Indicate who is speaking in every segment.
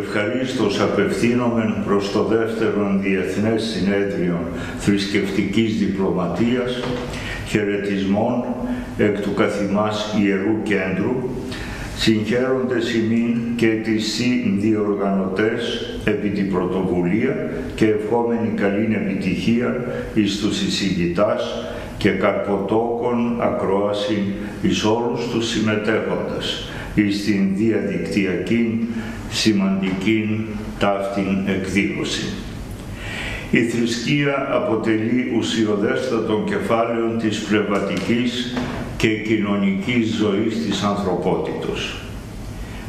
Speaker 1: Ευχαρίστως απευθύνομεν προς το δεύτερο Διεθνές Συνέδριο Θρησκευτικής Διπλωματίας χαιρετισμών εκ του καθημάς Ιερού Κέντρου συγχαίροντες ημίν και τις συνδιοργανωτές επί την πρωτοβουλία και ευχόμενη καλή επιτυχία εις τους εισηγητάς και καρποτόκον ακρόαση εις όλους τους συμμετέχοντες εις την διαδικτυακή σημαντική ταύτην εκδήλωση. Η θρησκεία αποτελεί ουσιοδέστατο κεφάλαιο της πνευματικής και κοινωνικής ζωής της ανθρωπότητος.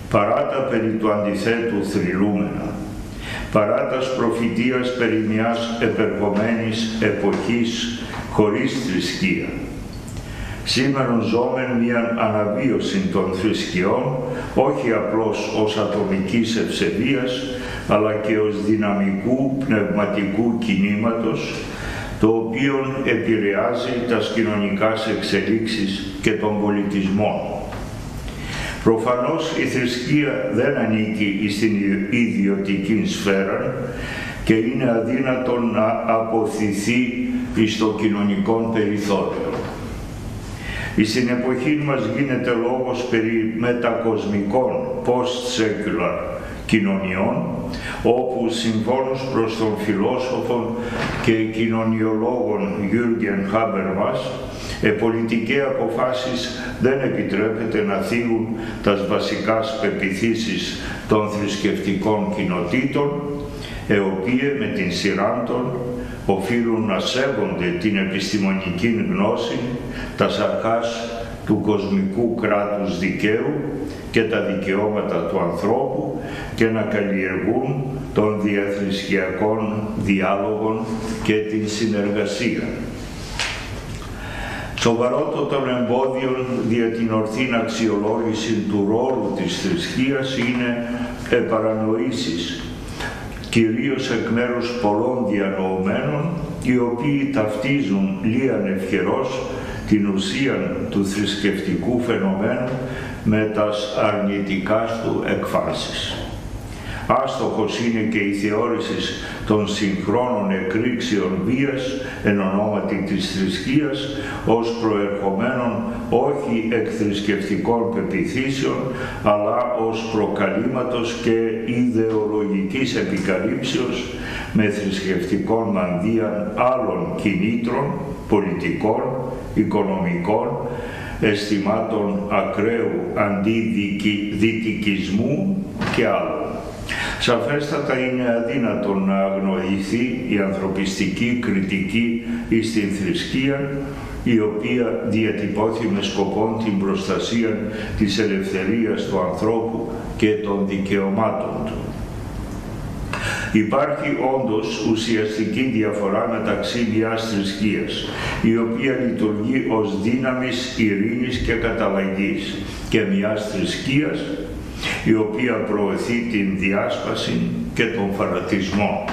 Speaker 1: Παρά τα περί του αντιθέτου θρυλούμενα, παρά τας προφητείας περί μιας επερχομένης εποχής χωρίς θρησκεία, Σήμερα ζώμεν μια αναβίωση των θρησκειών, όχι απλώς ως ατομικής ευσεβίας, αλλά και ως δυναμικού πνευματικού κινήματος, το οποίο επηρεάζει τα κοινωνικά εξελίξεις και τον πολιτισμό. Προφανώς η θρησκεία δεν ανήκει στην ιδιωτική σφαίρα και είναι αδύνατο να αποθηθεί στο κοινωνικό περιθώριο. Στην εποχή μας γίνεται λόγος περί μετακοσμικών post-secular κοινωνιών, όπου συμφώνως προς τον φιλόσοφο και κοινωνιολόγων Γιούργεν Χάμπερμας, ε, πολιτικές αποφάσεις δεν επιτρέπεται να θίγουν τα βασικά πεπιθήσεις των θρησκευτικών κοινοτήτων, οι οποίες με την σειρά των οφείλουν να σέβονται την επιστημονική γνώση, τα σαρκάς του κοσμικού κράτους δικαίου και τα δικαιώματα του ανθρώπου και να καλλιεργούν των διαθρησκιακών διάλογων και την συνεργασία. Σοβαρότατων εμπόδιων δια την ορθή αξιολόγηση του ρόλου της θρησκείας είναι επαρανοήσεις κυρίως εκ μέρους πολλών διανοωμένων, οι οποίοι ταυτίζουν λίαν ευχερός την ουσία του θρησκευτικού φαινομένου με τας αρνητικάς του εκφάσεις. Άστοχος είναι και η θεώρησης των συγχρόνων εκρήξεων βίας εν ονόματι της θρησκείας ως προερχομένων όχι εκ θρησκευτικών πεπιθήσεων αλλά ως προκαλήματος και ιδεολογικής επικαλύψεως με θρησκευτικών μανδύαν άλλων κινήτρων, πολιτικών, οικονομικών, αισθημάτων ακραίου αντιδυτικισμού και άλλων. Σαφέστατα είναι αδύνατο να αγνοηθεί η ανθρωπιστική κριτική στην θρησκεία η οποία διατυπώθη με σκοπό την προστασία της ελευθερίας του ανθρώπου και των δικαιωμάτων του. Υπάρχει όντως ουσιαστική διαφορά μεταξύ μιας θρησκείας, η οποία λειτουργεί ως δύναμης ειρήνης και καταλλαγής, και μιας θρησκείας η οποία προωθεί την διάσπαση και τον φανατισμό.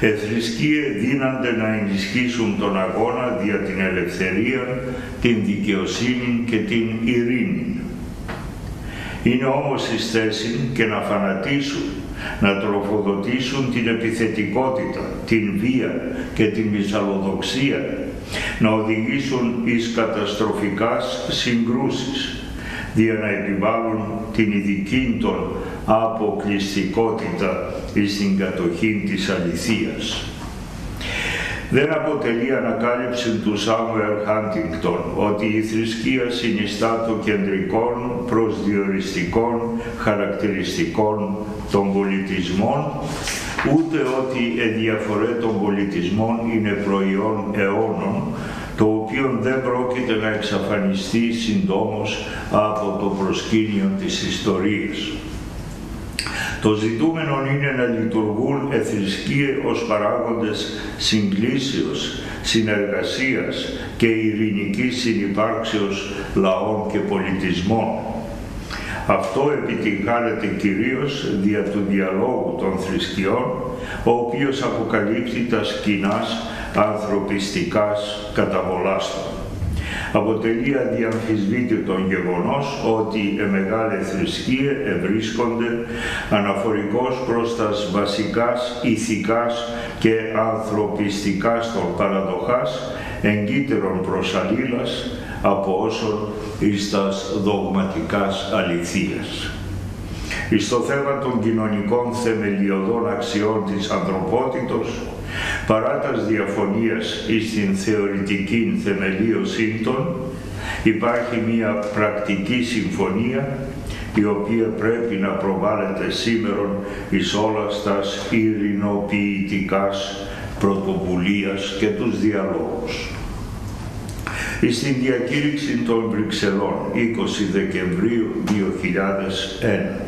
Speaker 1: Εθρησκείες δίνανται να ενισχύσουν τον αγώνα δια την ελευθερία, την δικαιοσύνη και την ειρήνη. Είναι όμως εις θέση και να φανατίσουν, να τροφοδοτήσουν την επιθετικότητα, την βία και την μυσαλλοδοξία, να οδηγήσουν εις καταστροφικάς συγκρούσεις, για να επιβάλλουν την ειδική των αποκλειστικότητα στην κατοχή της αληθείας. Δεν αποτελεί ανακάλυψη του Σάμουελ Χάντιγκτον ότι η θρησκεία συνιστά το κεντρικό προσδιοριστικών χαρακτηριστικών των πολιτισμών, ούτε ότι η διαφορέ των πολιτισμών είναι προϊόν αιώνων, το οποίο δεν πρόκειται να εξαφανιστεί συντόμως από το προσκήνιο της ιστορίας. Το ζητούμενο είναι να λειτουργούν εθρησκείε ως παράγοντες συγκλήσεως, συνεργασίας και ειρηνικής συνυπάρξεως λαών και πολιτισμών. Αυτό επιτυγχάνεται κυρίως δια του διαλόγου των θρησκειών, ο οποίος αποκαλύπτει τα σκηνάς ανθρωπιστικάς καταβολάστων. αποτελεί αδιαμφισβήτητο γεγονός ότι οι μεγάλη θρησκεία ευρίσκονται αναφορικώς προς τα βασικάς ηθικάς και ανθρωπιστικάς των παραδοχάς εγκύτερον προς αλλήλας από όσων εις τας δογματικάς αληθείας. Εις το θέμα των κοινωνικών θεμελιωδών αξιών της ανθρωπότητος, παρά τας διαφωνίας εις την θεωρητική θεμελίωσή των, υπάρχει μία πρακτική συμφωνία η οποία πρέπει να προβάλλεται σήμερα εις όλας στας ειρηνοποιητικάς πρωτοβουλίας και τους διαλόγους. Στην διακήρυξη των Βρυξελών 20 Δεκεμβρίου 2001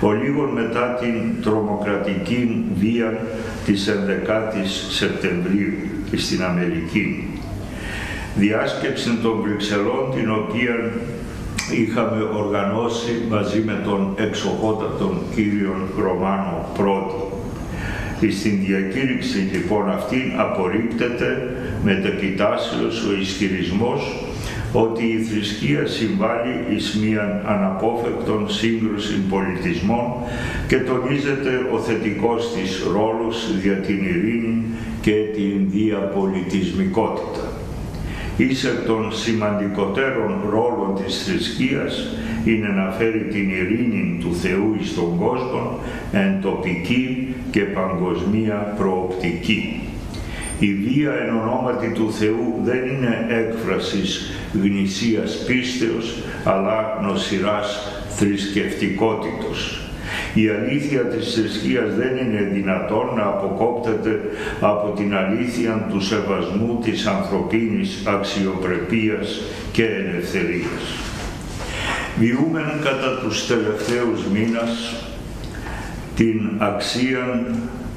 Speaker 1: ο λίγο μετά την τρομοκρατική βία της 11ης Σεπτεμβρίου στην Αμερική. Διάσκεψη των Βρυξελών την οποία είχαμε οργανώσει μαζί με τον εξοχότατον κύριον Ρωμάνο πρώτη. Στην διακήρυξη λοιπόν αυτή απορρίπτεται με τεπιτάσεως ο ισχυρισμός ότι η θρησκεία συμβάλλει εις μίαν αναπόφευκτον σύγκρουση πολιτισμών και τονίζεται ο θετικός της ρόλος για την ειρήνη και την διαπολιτισμικότητα. Ίσε των σημαντικότερων ρόλων της θρησκείας είναι να φέρει την ειρήνη του Θεού εις τον κόσμο εν τοπική και παγκοσμία προοπτική. Η βία εν ονόματι του Θεού δεν είναι έκφρασης γνησίας πίστεως, αλλά νοσηράς θρησκευτικότητος. Η αλήθεια της θρησκείας δεν είναι δυνατόν να αποκόπτεται από την αλήθεια του σεβασμού της ανθρωπίνης αξιοπρεπίας και ελευθερίας. Βιούμεν κατά τους τελευταίους μήνας την αξία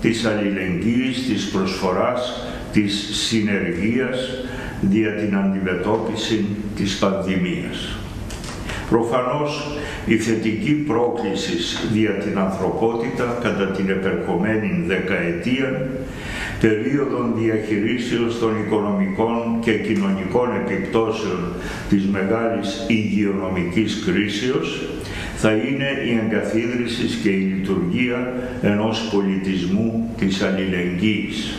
Speaker 1: της αλληλεγγύης, της προσφοράς, της συνεργίας δια την αντιμετώπιση της πανδημίας. Προφανώς η θετική πρόκληση δια την ανθρωπότητα κατά την επερχομένη δεκαετία περίοδων διαχειρήσεως των οικονομικών και κοινωνικών επιπτώσεων της μεγάλης υγειονομικής κρίσεως θα είναι η εγκαθίδρυσης και η λειτουργία ενός πολιτισμού της αλληλεγγύης.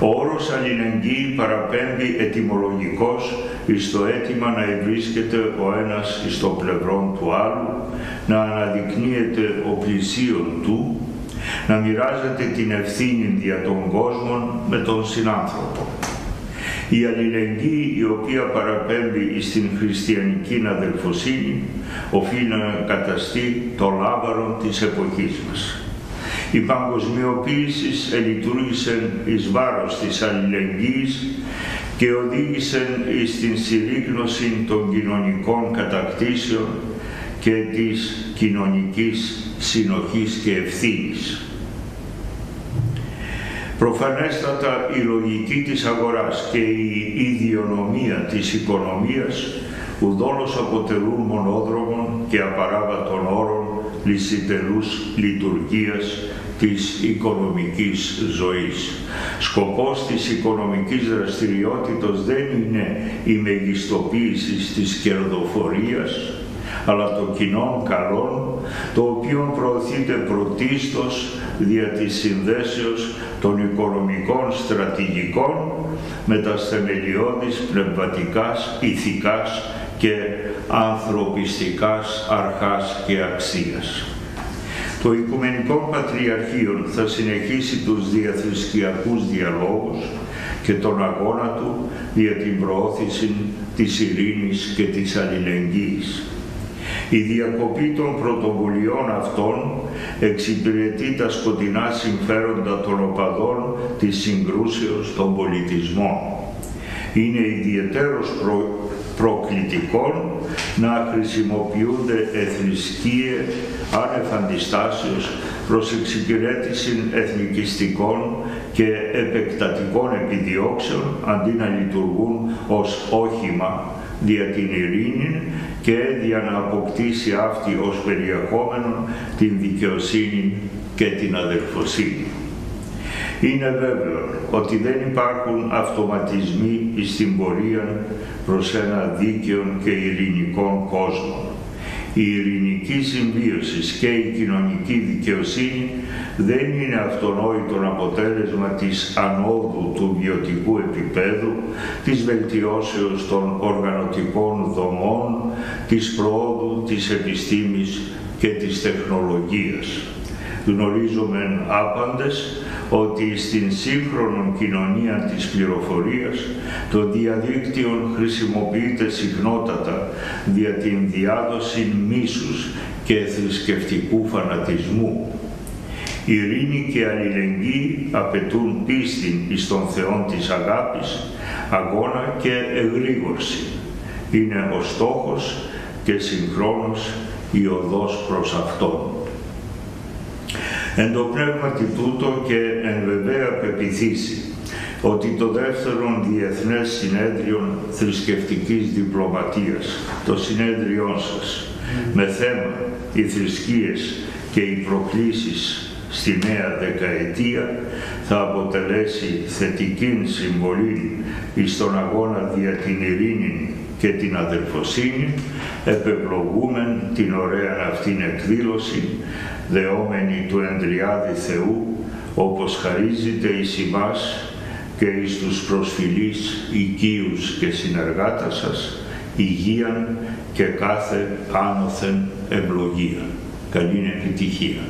Speaker 1: Ο όρος αλληλεγγύη παραπέμπει ετυμολογικός εις το αίτημα να ευρίσκεται ο ένας εις το πλευρό του άλλου, να αναδεικνύεται ο πλησίον του, να μοιράζεται την ευθύνη δια των κόσμων με τον συνάνθρωπο. Η αλληλεγγύη η οποία παραπέμπει στην χριστιανική αδελφοσύνη οφείλει να καταστεί το λάβαρο της εποχής μας. Η παγκοσμιοποίησης ελειτουργήσε εις βάρος της αλληλεγγύης και οδήγησε στην συρρήγνωση των κοινωνικών κατακτήσεων και της κοινωνικής συνοχής και ευθύνης. Προφανέστατα η λογική της αγοράς και η ιδιονομία της οικονομίας ουδόλως αποτελούν μονόδρομων και απαράβατων όρων λυσιτελούς λειτουργίας της οικονομικής ζωής. Σκοπός της οικονομικής δραστηριότητας δεν είναι η μεγιστοποίηση της κερδοφορίας, αλλά το κοινό καλό, το οποίο προωθείται πρωτίστως δια της συνδέσεως των οικονομικών στρατηγικών με τα θεμελιώδης πνευματικάς, ηθικάς και ανθρωπιστικάς αρχάς και αξίας. Το Οικουμενικό Πατριαρχείο θα συνεχίσει τους διαθρησκιακούς διαλόγους και τον αγώνα του για την προώθηση της ειρήνης και της αλληλεγγύης. Η διακοπή των πρωτοβουλειών αυτών εξυπηρετεί τα σκοτεινά συμφέροντα των οπαδών της συγκρούσεως των πολιτισμών. Είναι ιδιαίτερος προ προκλητικών να χρησιμοποιούνται εθνικίε άνευ αντιστάσεως προς εξυπηρέτηση εθνικιστικών και επεκτατικών επιδιώξεων αντί να λειτουργούν ως όχημα δια την ειρήνη και για να αποκτήσει αυτή ως περιεχόμενο την δικαιοσύνη και την αδελφοσύνη. Είναι βέβαιο ότι δεν υπάρχουν αυτοματισμοί στην πορεία προς ένα δίκαιο και ειρηνικό κόσμο. Η ειρηνική συμβίωση και η κοινωνική δικαιοσύνη δεν είναι αυτονόητο αποτέλεσμα της ανόδου του βιωτικού επίπεδου, της βελτιώσεως των οργανωτικών δομών, της προόδου της επιστήμης και της τεχνολογίας. Γνωρίζουμε άπαντες ότι στην σύγχρονη κοινωνία της πληροφορίας το διαδίκτυο χρησιμοποιείται συχνότατα για την διάδοση μίσους και θρησκευτικού φανατισμού. Η ειρήνη και αλληλεγγύη απαιτούν πίστη εις τον Θεό της αγάπης, αγώνα και εγρήγορση. Είναι ο στόχος και συγχρόνως η οδός προς Αυτόν. Εν το πνεύματι τούτο και εν βεβαία πεπιθήσει ότι το δεύτερο Διεθνές Συνέδριο Θρησκευτικής Διπλωματίας, το συνέδριό σας, με θέμα οι θρησκείες και οι προκλήσεις στη νέα δεκαετία θα αποτελέσει θετική συμβολή στον αγώνα δια την ειρήνη και την αδελφοσύνη, επευλογούμεν την ωραία αυτήν εκδήλωση, δεόμενη του Ενδριάδη Θεού, όπως χαρίζεται εις ημάς και εις τους προσφυλείς οικείους και συνεργάτας σας, υγείαν και κάθε άνωθεν ευλογία. Καλή επιτυχία.